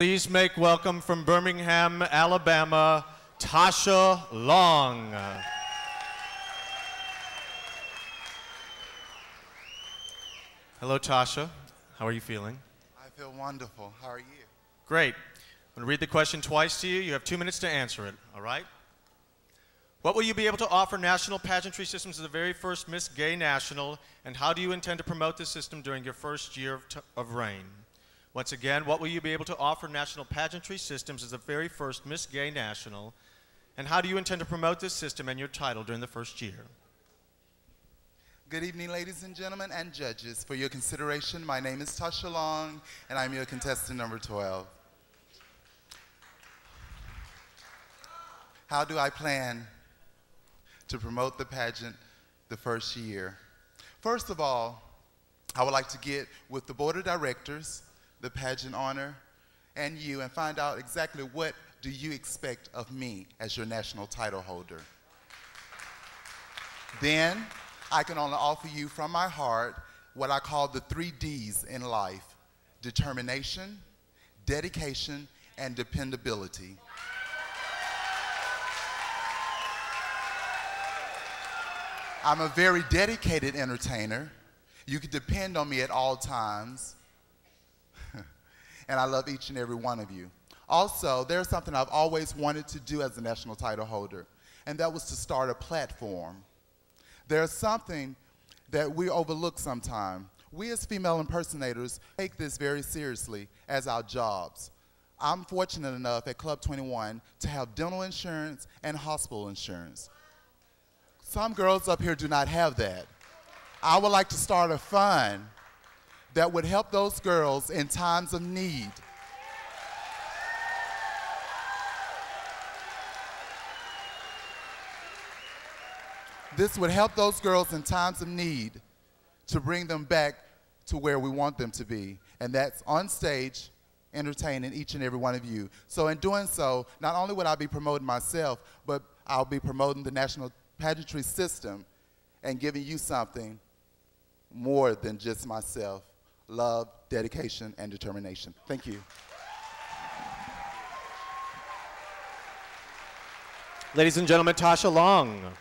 Please make welcome from Birmingham, Alabama, Tasha Long. Hello, Tasha. How are you feeling? I feel wonderful. How are you? Great. I'm going to read the question twice to you. You have two minutes to answer it, all right? What will you be able to offer National Pageantry Systems as the very first Miss Gay National, and how do you intend to promote the system during your first year of, t- of reign? Once again, what will you be able to offer National Pageantry Systems as the very first Miss Gay National, and how do you intend to promote this system and your title during the first year? Good evening, ladies and gentlemen, and judges. For your consideration, my name is Tasha Long, and I'm your contestant number 12. How do I plan to promote the pageant the first year? First of all, I would like to get with the board of directors, the pageant honor, and you and find out exactly what do you expect of me as your national title holder. Then I can only offer you from my heart what I call the three D's in life determination, dedication, and dependability. I'm a very dedicated entertainer. You can depend on me at all times. And I love each and every one of you. Also, there's something I've always wanted to do as a national title holder, and that was to start a platform. There's something that we overlook sometimes. We as female impersonators take this very seriously as our jobs. I'm fortunate enough at Club 21 to have dental insurance and hospital insurance. Some girls up here do not have that. I would like to start a fund that would help those girls in times of need. This would help those girls in times of need to bring them back to where we want them to be, and that's on stage, entertaining each and every one of you. So, in doing so, not only would I be promoting myself, but I'll be promoting the national pageantry system and giving you something more than just myself love, dedication, and determination. Thank you. Ladies and gentlemen, Tasha Long.